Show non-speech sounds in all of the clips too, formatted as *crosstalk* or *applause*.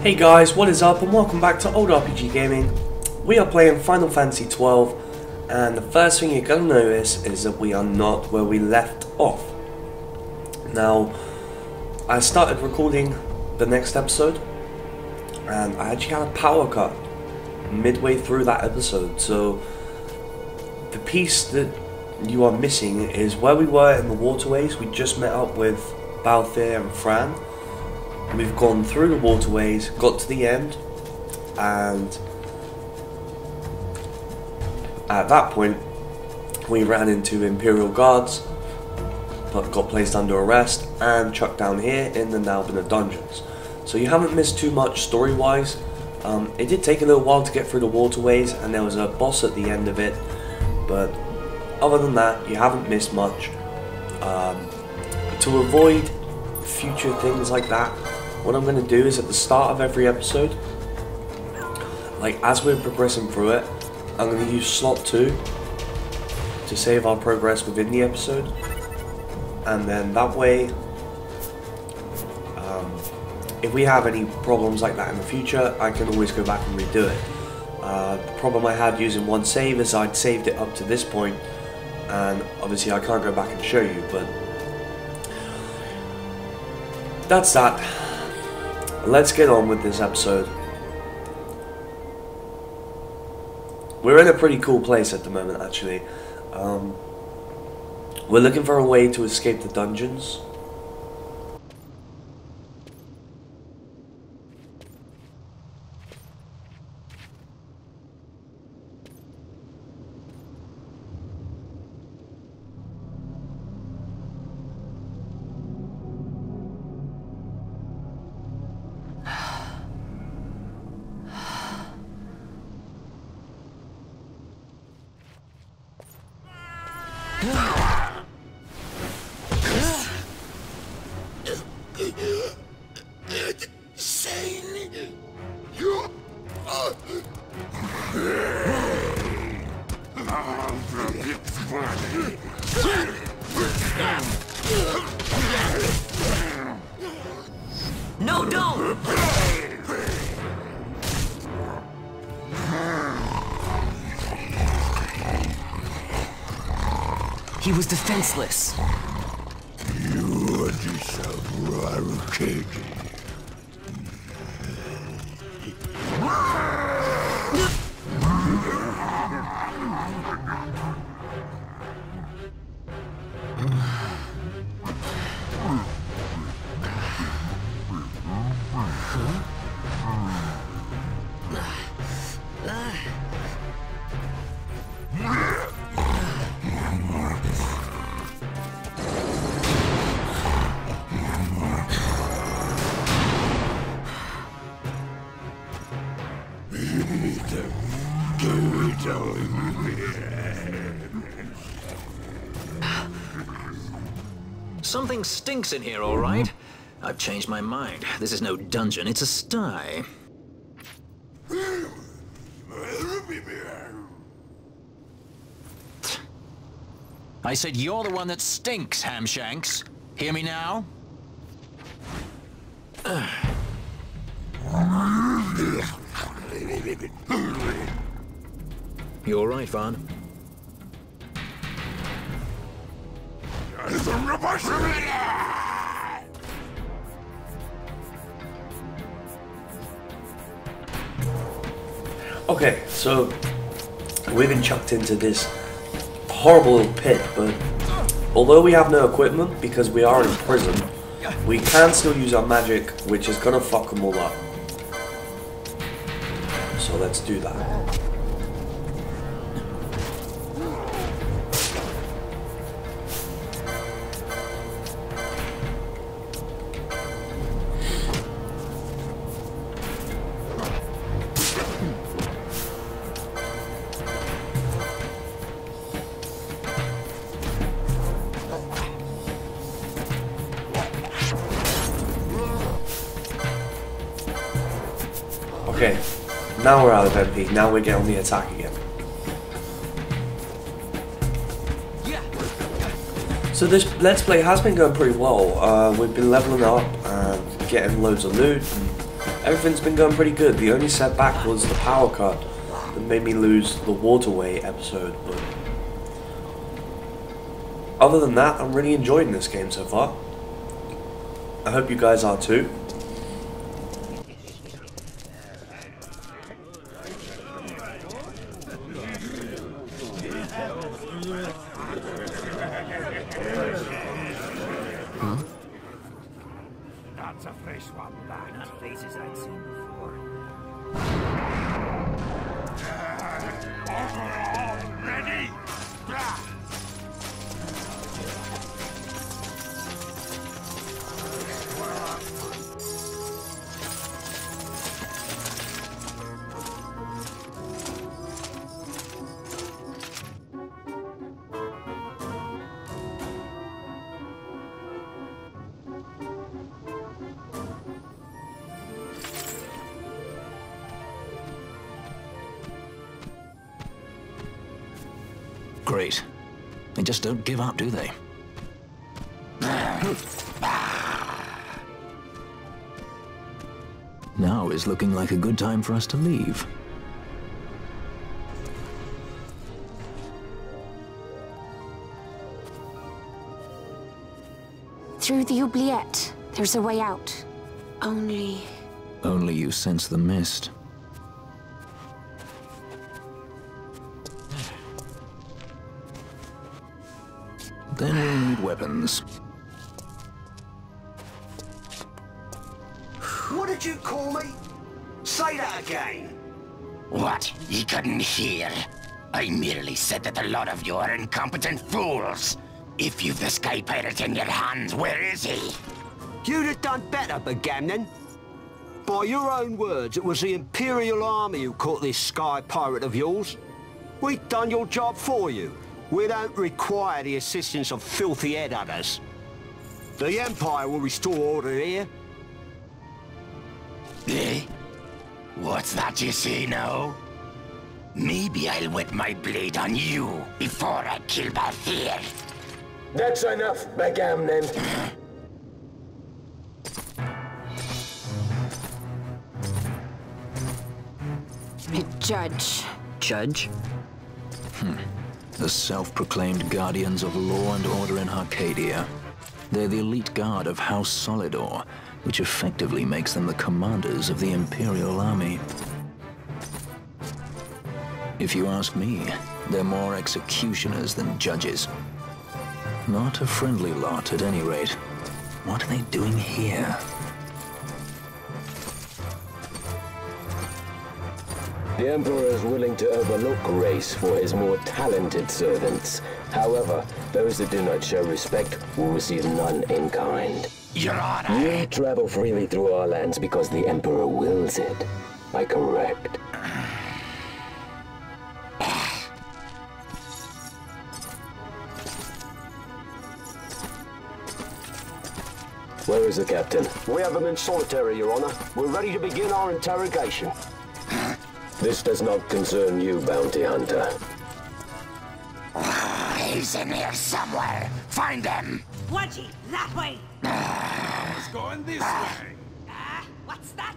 Hey guys, what is up and welcome back to Old RPG Gaming. We are playing Final Fantasy XII and the first thing you're going to notice is that we are not where we left off. Now, I started recording the next episode and I actually had a power cut midway through that episode so the piece that you are missing is where we were in the waterways. We just met up with Balthier and Fran We've gone through the waterways, got to the end, and at that point, we ran into Imperial Guards, but got placed under arrest, and chucked down here in the Nalbina dungeons. So you haven't missed too much story-wise. Um, it did take a little while to get through the waterways, and there was a boss at the end of it, but other than that, you haven't missed much. Um, to avoid future things like that, what I'm going to do is at the start of every episode, like as we're progressing through it, I'm going to use slot 2 to save our progress within the episode. And then that way, um, if we have any problems like that in the future, I can always go back and redo it. Uh, the problem I had using one save is I'd saved it up to this point, and obviously I can't go back and show you, but that's that let's get on with this episode. We're in a pretty cool place at the moment, actually. Um, we're looking for a way to escape the dungeons. Was defenseless. You disabled Something stinks in here, all mm-hmm. right? I've changed my mind. This is no dungeon, it's a sty. I said you're the one that stinks, Hamshanks. Hear me now? *sighs* *laughs* *laughs* You all right, Vaan? Okay, so we've been chucked into this horrible little pit, but although we have no equipment because we are in prison, we can still use our magic, which is gonna fuck them all up. So let's do that. Now we're out of MP. Now we get on the attack again. So this Let's Play has been going pretty well. Uh, we've been leveling up and getting loads of loot everything's been going pretty good. The only setback was the power cut that made me lose the waterway episode, but other than that, I'm really enjoying this game so far. I hope you guys are too. Great. They just don't give up, do they? Now is looking like a good time for us to leave. Through the oubliette, there's a way out. Only. Only you sense the mist. We'll weapons. What did you call me? Say that again. What? You couldn't hear? I merely said that a lot of you are incompetent fools. If you've the Sky Pirate in your hands, where is he? You'd have done better, Ba'Gamnan. By your own words, it was the Imperial Army who caught this Sky Pirate of yours. We've done your job for you. We don't require the assistance of filthy headhunters. The Empire will restore order here. Eh? What's that you say now? Maybe I'll wet my blade on you before I kill Balthier. That's enough, Ba'Gamnan. A judge. Judge? The self-proclaimed guardians of law and order in Archadia. They're the elite guard of House Solidor, which effectively makes them the commanders of the Imperial Army. If you ask me, they're more executioners than judges. Not a friendly lot, at any rate. What are they doing here? The Emperor is willing to overlook race for his more talented servants. However, those that do not show respect will receive none in kind. Your Honor, You travel freely through our lands because the Emperor wills it. Am I correct? Where is the captain? We have him in solitary, Your Honor. We're ready to begin our interrogation. This does not concern you, bounty hunter. he's in here somewhere. Find him. Wedgie, that way! It's going this way. Ah, what's that?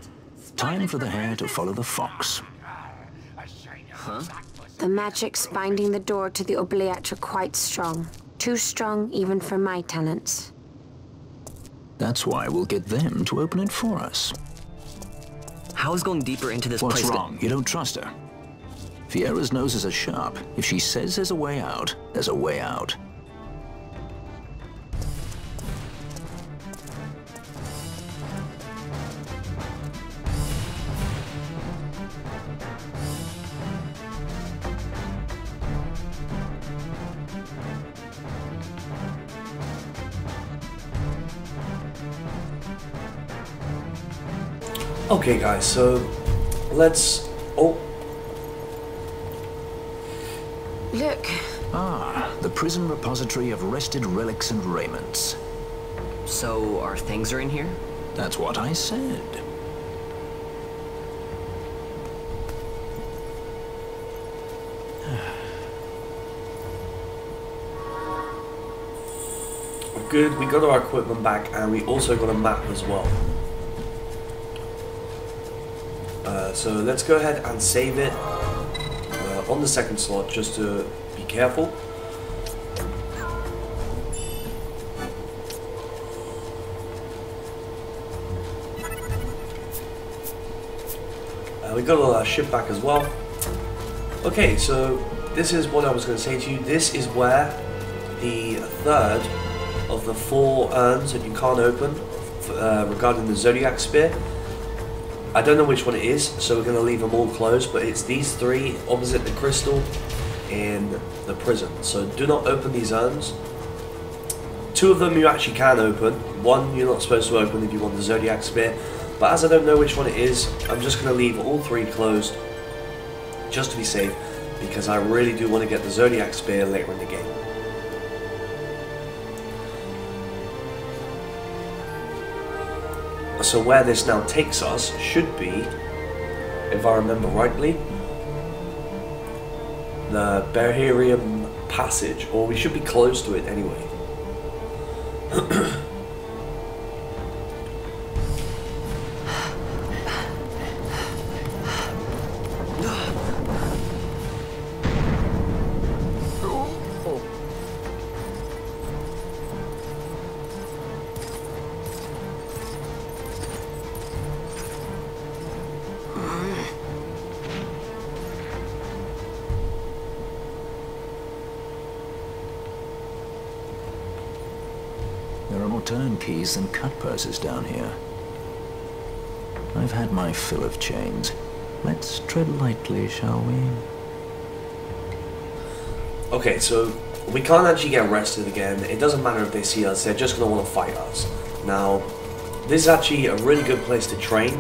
Time for the hare to follow the fox. The magics binding the door to the oubliette are quite strong. Too strong even for my talents. That's why we'll get them to open it for us. How is going deeper into this What's place? wrong? You don't trust her? Viera's noses are sharp. If she says there's a way out, there's a way out. Okay, guys, so let's. Oh, Look, Ah, the prison repository of wrested relics and raiments. So, our things are in here? That's what I said. good. We got our equipment back, and we also got a map as well. Uh, so let's go ahead and save it uh, on the second slot just to be careful. Uh, we got all our ship back as well. Okay, so this is what I was going to say to you. This is where the third of the four urns that you can't open uh, regarding the Zodiac Spear. I don't know which one it is, so we're going to leave them all closed, but it's these three opposite the crystal in the prison. So do not open these urns. Two of them you actually can open. One you're not supposed to open if you want the Zodiac Spear. But as I don't know which one it is, I'm just going to leave all three closed just to be safe because I really do want to get the Zodiac Spear later in the game. So where this now takes us should be, if I remember rightly, the Barheim Passage, or we should be close to it anyway. *clears throat* There are more turnkeys than cut purses down here. I've had my fill of chains. Let's tread lightly, shall we? Okay, so we can't actually get arrested again. It doesn't matter if they see us, they're just going to want to fight us. Now, this is actually a really good place to train.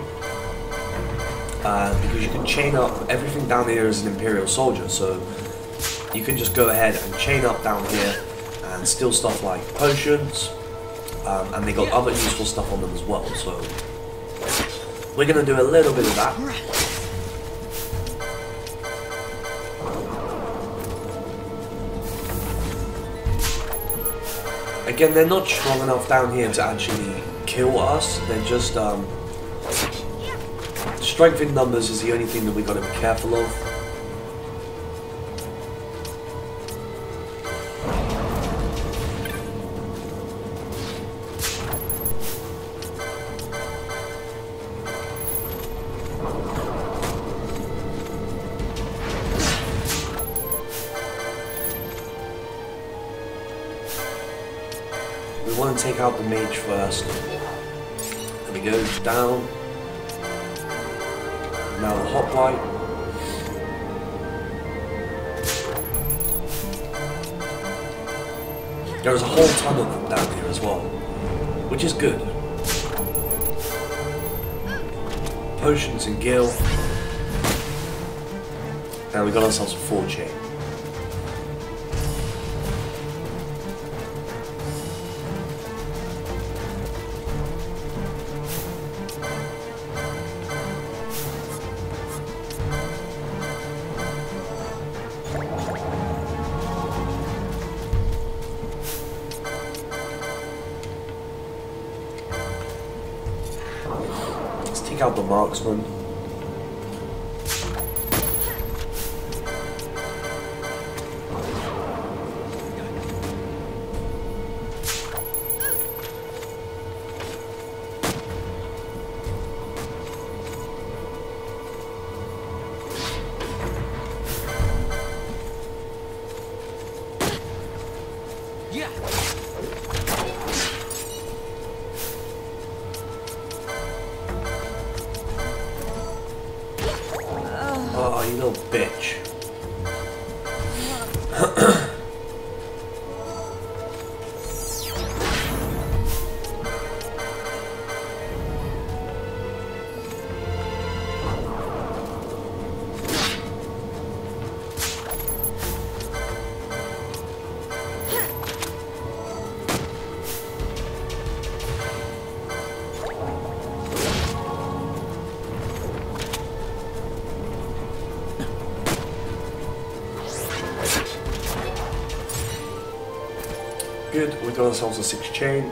Uh, because you can chain up, everything down here is an Imperial soldier, so you can just go ahead and chain up down here and steal stuff like potions, um, and they got other useful stuff on them as well, so we're going to do a little bit of that. Again, they're not strong enough down here to actually kill us. They're just um, strength in numbers is the only thing that we got to be careful of. To take out the mage first. There we go, down. Now the hoplite. There's a whole ton of them down here as well, which is good. Potions and gil. And we got ourselves a four chain. Marksman. Ourselves a six chain.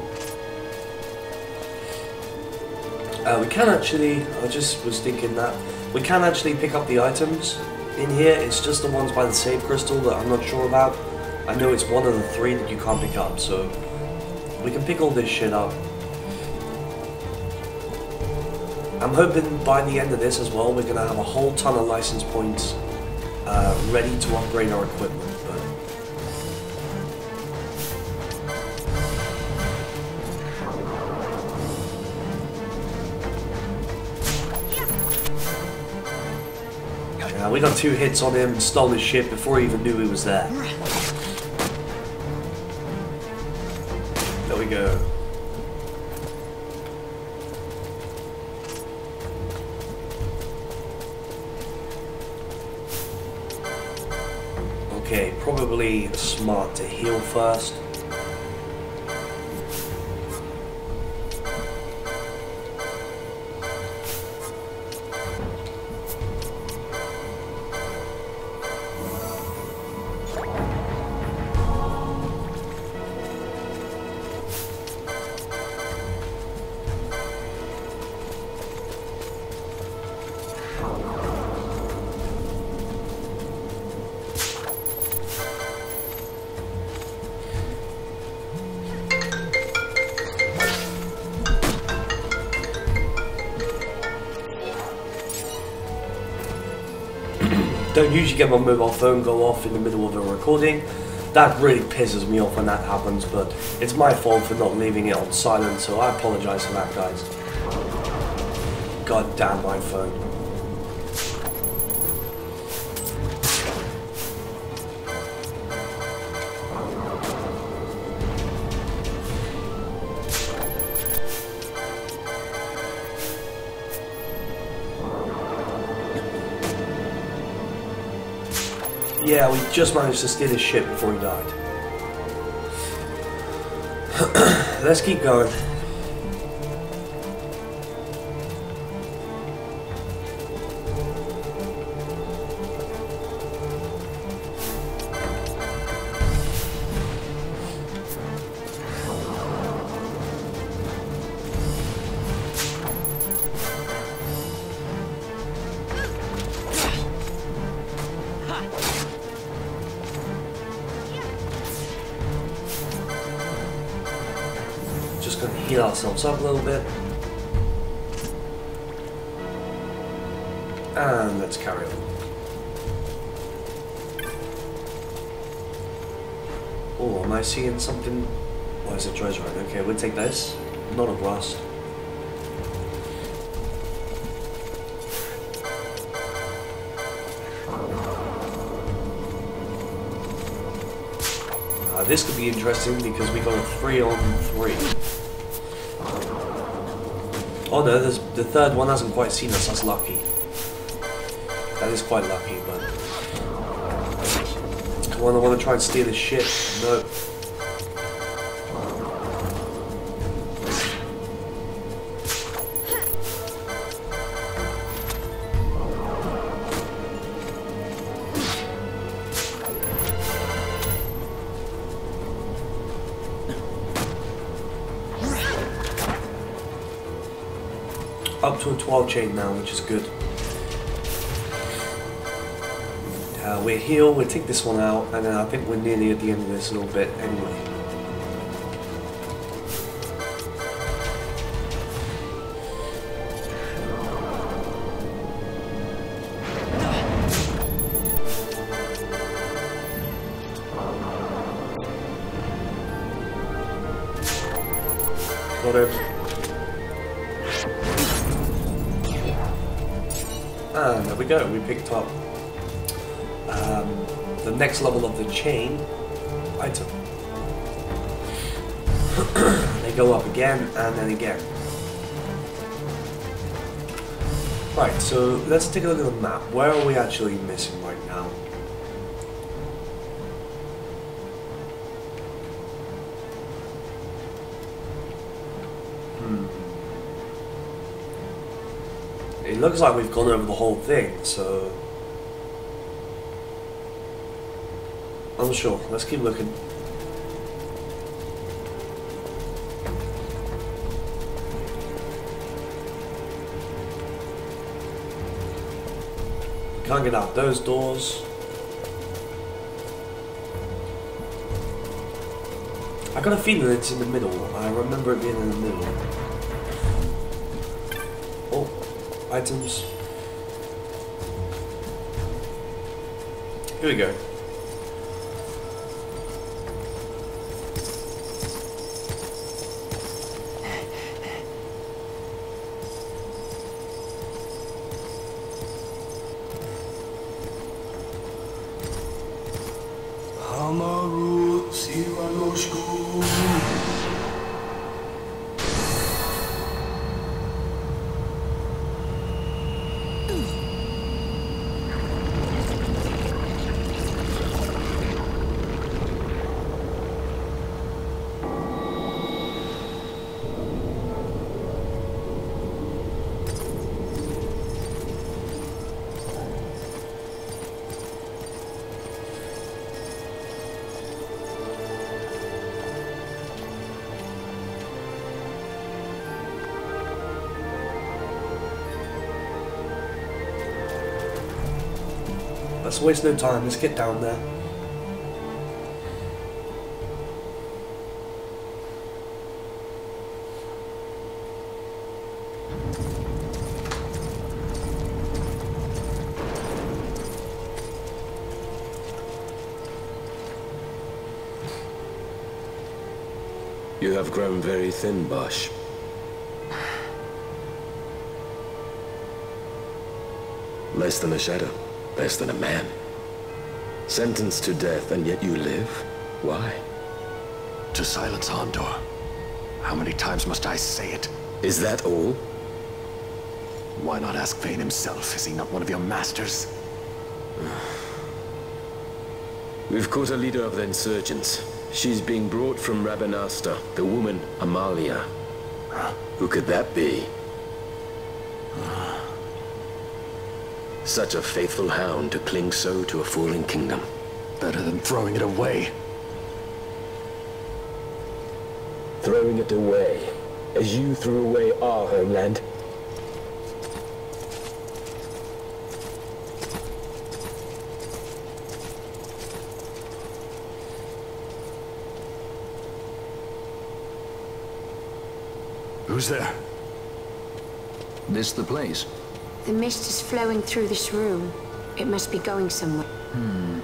Uh, we can actually, I just was thinking that, We can actually pick up the items in here. It's just the ones by the save crystal that I'm not sure about. I know it's one of the three that you can't pick up, so we can pick all this shit up. I'm hoping by the end of this as well, we're going to have a whole ton of license points uh, ready to upgrade our equipment. Yeah, we got two hits on him and stole his ship before he even knew he was there. There we go. Okay, probably smart to heal first. Don't usually get my mobile phone go off in the middle of a recording. That really pisses me off when that happens, but it's my fault for not leaving it on silent, so I apologize for that, guys. God damn my phone. Yeah, we just managed to steal his ship before he died. *clears throat* Let's keep going. Just gonna heal ourselves up a little bit. And let's carry on. Oh, am I seeing something? Why is it treasure? Okay, we'll take this. Not a rust. Uh, this could be interesting because we got a three on three. Oh no, the third one hasn't quite seen us. That's lucky. That is quite lucky, but I want to try and steal his ship. No. Up to a 12 chain now, which is good. Uh, we're heal, we'll take this one out, and then I think we're nearly at the end of this little bit anyway. Let's take a look at the map. Where are we actually missing right now? Hmm. It looks like we've gone over the whole thing, so... I'm sure. Let's keep looking. Can't get out those doors. I got a feeling it's in the middle. I remember it being in the middle. Oh, items. Here we go. Let's waste no time. Let's get down there. You have grown very thin, Basch. Less than a shadow. Less than a man. Sentenced to death, and yet you live? Why? To silence Ondore. How many times must I say it? Is that all? Why not ask Vayne himself? Is he not one of your masters? *sighs* We've caught a leader of the insurgents. She's being brought from Rabanastre, the woman, Amalia. Who could that be? Such a faithful hound to cling so to a falling kingdom. Better than throwing it away. Throwing it away, as you threw away our homeland. Who's there? This the place? The mist is flowing through this room. It must be going somewhere. Hmm.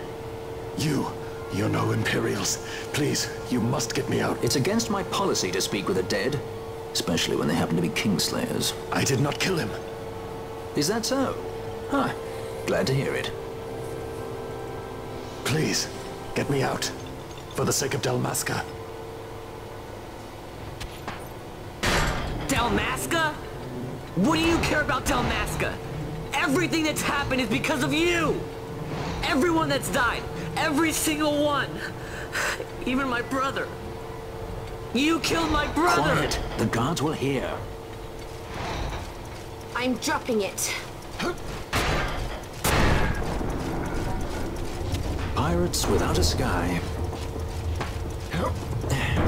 You. You're no Imperials. Please, you must get me out. It's against my policy to speak with the dead. Especially when they happen to be Kingslayers. I did not kill him. Is that so? Huh. Glad to hear it. Please, get me out. For the sake of Dalmasca. Dalmasca? What do you care about Dalmasca? Everything that's happened is because of you! Everyone that's died, every single one! Even my brother. You killed my brother! Quiet! The guards will hear. I'm dropping it. Pirates without a sky. *laughs*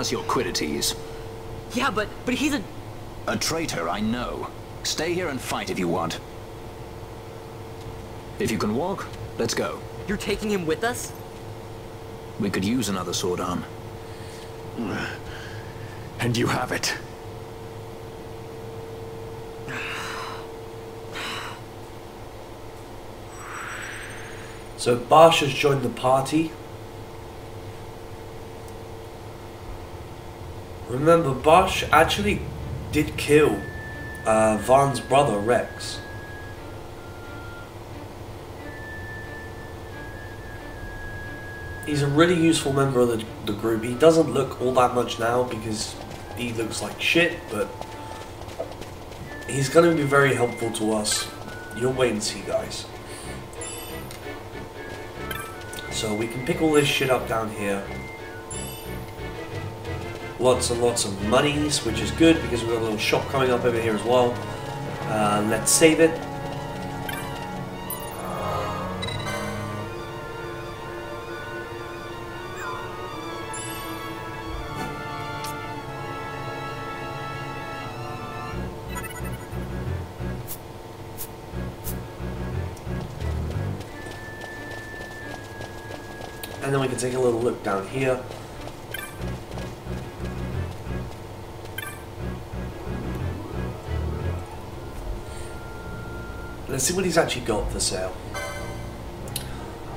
us your quiddities. Yeah, but but he's a A traitor, I know. Stay here and fight if you want. If you can walk, let's go. You're taking him with us? We could use another sword arm. And you have it. So Basch has joined the party. Remember, Basch actually did kill uh, Vaan's brother, Rex. He's a really useful member of the, the group. He doesn't look all that much now because he looks like shit, but he's going to be very helpful to us. You'll wait and see, guys. So we can pick all this shit up down here. Lots and lots of monies, which is good because we've got a little shop coming up over here as well. Uh, let's save it. And then we can take a little look down here. Let's see what he's actually got for sale.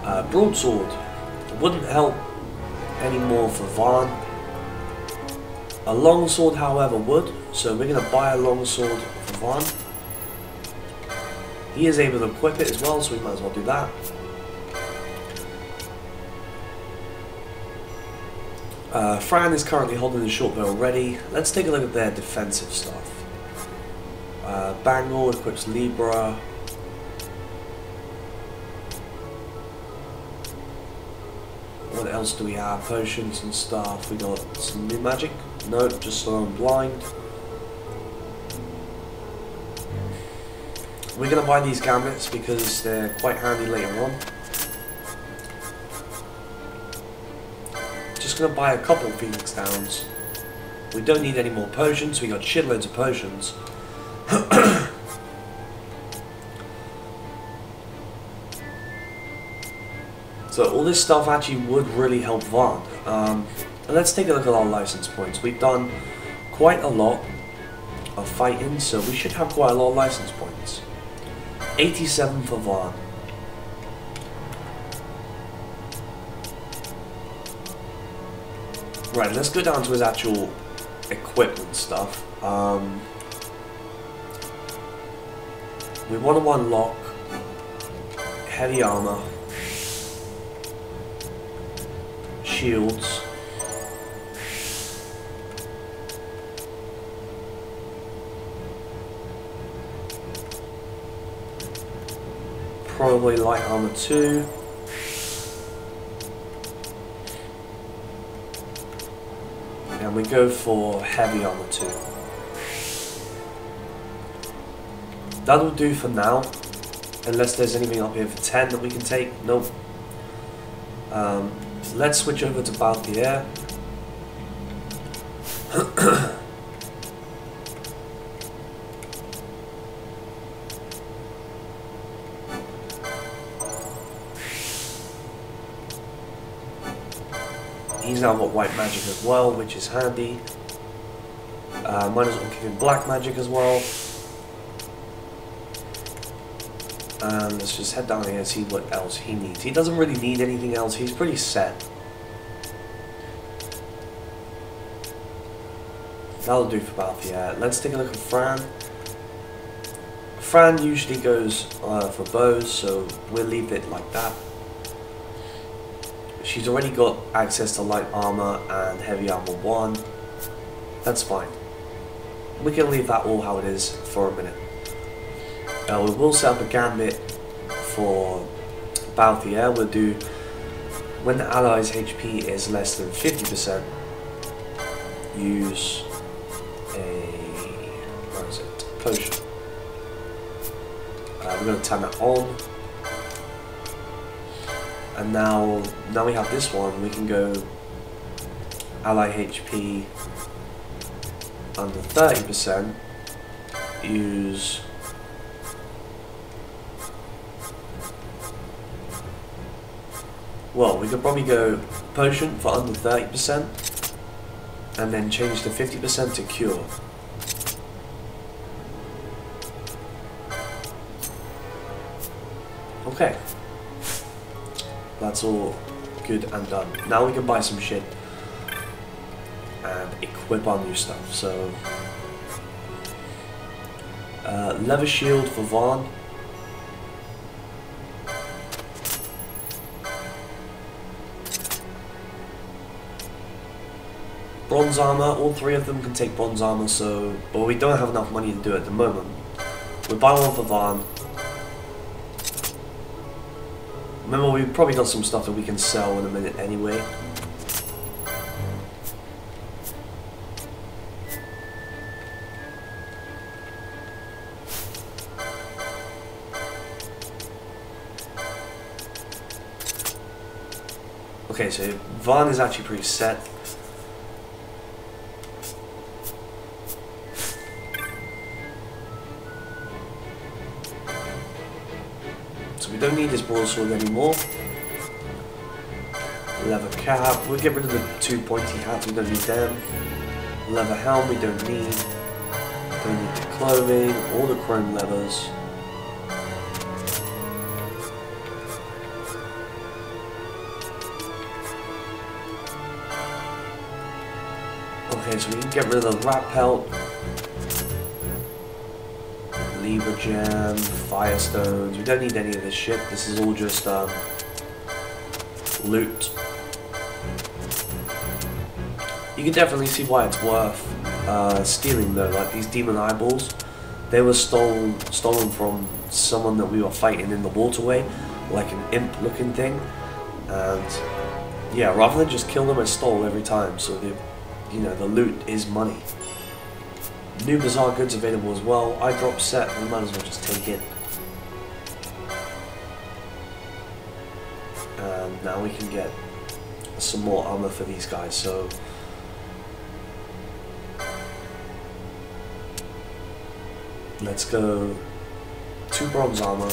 Uh, broadsword. Wouldn't help anymore for Vaan. A longsword, however, would. So we're going to buy a longsword for Vaan. He is able to equip it as well, so we might as well do that. Uh, Fran is currently holding the short bow. Let's take a look at their defensive stuff. Uh, Bangor equips Libra. Do we have? Potions and stuff. We got some new magic. No, just slow and blind. We're gonna buy these gambits because they're quite handy later on. Just gonna buy a couple Phoenix Downs. We don't need any more potions, we got shitloads of potions. So all this stuff actually would really help Vaan. Um, let's take a look at our license points. We've done quite a lot of fighting, so we should have quite a lot of license points. 87 for Vaan. Right, let's go down to his actual equipment stuff. Um, we want to unlock heavy armor, shields, probably light armor too. And we go for heavy armor too. That'll do for now. Unless there's anything up here for 10 that we can take. Nope. Um, let's switch over to Balthier. *clears throat* He's now got white magic as well, which is handy. Uh, might as well give him black magic as well. And let's just head down here and see what else he needs. He doesn't really need anything else. He's pretty set. That'll do for Balthier. Let's take a look at Fran. Fran usually goes uh, for bows, so we'll leave it like that. She's already got access to light armor and heavy armor 1. That's fine. We can leave that all how it is for a minute. Uh, we will set up a gambit for Balthier. We'll do when the ally's HP is less than 50%, use a what is it? Potion. Uh, we're going to turn that on. And now, now we have this one, we can go ally HP under 30%, use well, we could probably go potion for under 30% and then change the 50% to cure. Okay. That's all good and done. Now we can buy some shit and equip our new stuff. So, uh, leather shield for Vaan. Bronze armor. All three of them can take bronze armor, so but we don't have enough money to do it at the moment. We buy one for Vaan. Remember, we've probably got some stuff that we can sell in a minute anyway. Okay, so Vaan is actually pretty set. Don't need his broadsword anymore. Leather cap, we'll get rid of the two pointy hats, we don't need them. Leather helm, we don't need. Don't need the clothing, all the Chromed Leathers. Okay, so we can get rid of the rat pelt. Libra gem, firestones. We don't need any of this shit. This is all just um, loot. You can definitely see why it's worth uh, stealing though. Like these demon eyeballs, they were stolen stolen from someone that we were fighting in the waterway, like an imp-looking thing. And yeah, rather than just kill them, I stole every time. So the you know the loot is money. New Bazaar goods available as well. I drop set, we might as well just take it. And now we can get some more armor for these guys, so... Let's go two bronze armor.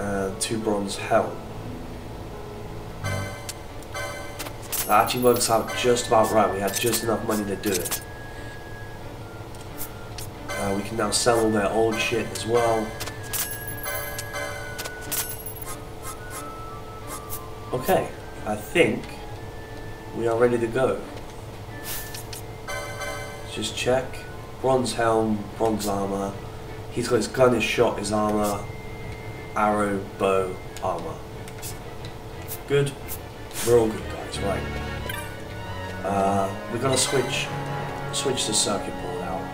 And two bronze helm. That actually works out just about right. We had just enough money to do it. Uh, we can now sell all their old shit as well. Okay, I think we are ready to go. Let's just check. Bronze helm, bronze armor. He's got his gun, his shot, his armor, arrow, bow, armor. Good. We're all good, guys. Right. Uh, we're gonna switch, switch the circuit board out.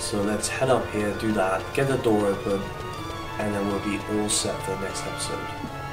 So let's head up here, do that, get the door open, and then we'll be all set for the next episode.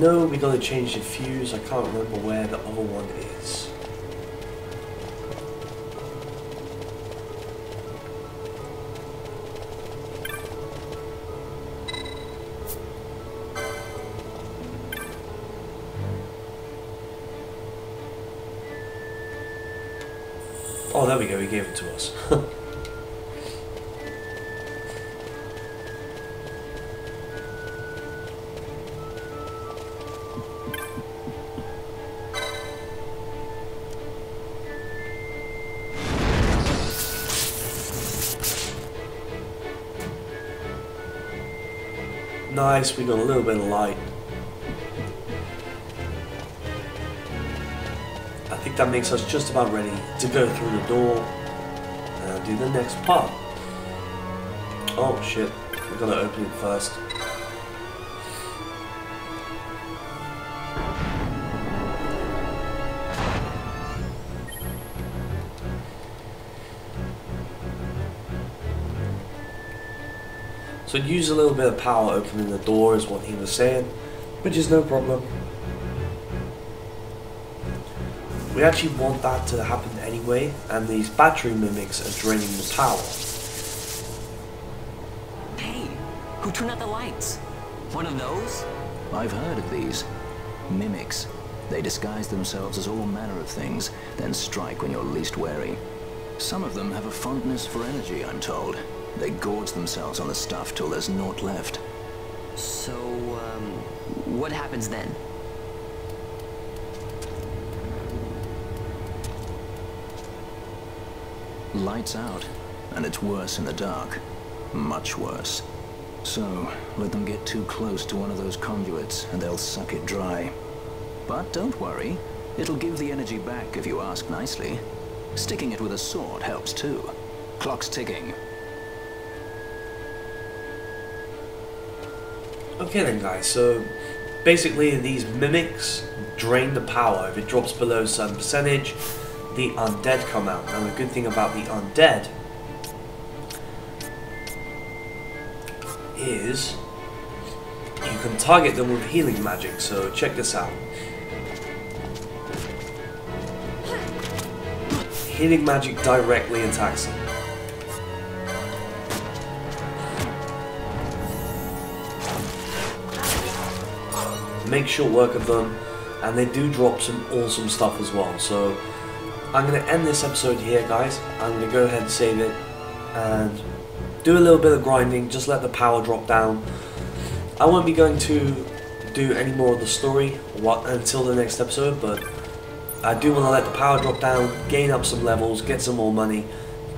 Know we gotta change the fuse, I can't remember where the other one is. Oh, there we go, he gave it to us. *laughs* Nice, we got a little bit of light. I think that makes us just about ready to go through the door and do the next part. Oh shit, we gotta open it first. use a little bit of power opening the door is what he was saying, which is no problem. We actually want that to happen anyway, and these battery mimics are draining the power. Hey, who turned out the lights? One of those? I've heard of these. Mimics. They disguise themselves as all manner of things, then strike when you're least wary. Some of them have a fondness for energy, I'm told. They gorge themselves on the stuff till there's naught left. So, um, what happens then? Lights out, and it's worse in the dark. Much worse. So, let them get too close to one of those conduits, and they'll suck it dry. But don't worry, it'll give the energy back if you ask nicely. Sticking it with a sword helps too. Clock's ticking. Okay then guys, so basically these mimics drain the power. If it drops below a certain percentage, the undead come out. Now the good thing about the undead is you can target them with healing magic, so check this out. Healing magic directly attacks them. Make short work of them, and they do drop some awesome stuff as well. So I'm going to end this episode here, guys. I'm going to go ahead and save it, and do a little bit of grinding, just let the power drop down. I won't be going to do any more of the story what, until the next episode, but I do want to let the power drop down, gain up some levels, get some more money,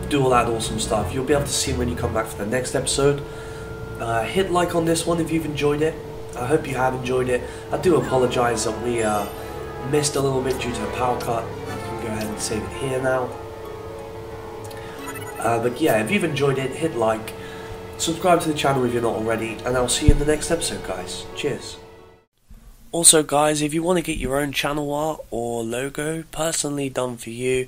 do all that awesome stuff. You'll be able to see when you come back for the next episode. Uh, hit like on this one if you've enjoyed it. I hope you have enjoyed it. I do apologise that we uh, missed a little bit due to a power cut. I can go ahead and save it here now. Uh, but yeah, if you've enjoyed it, hit like, subscribe to the channel if you're not already, and I'll see you in the next episode, guys. Cheers. Also, guys, if you want to get your own channel art or logo personally done for you,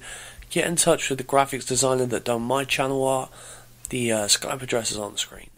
get in touch with the graphics designer that done my channel art. The uh, Skype address is on the screen.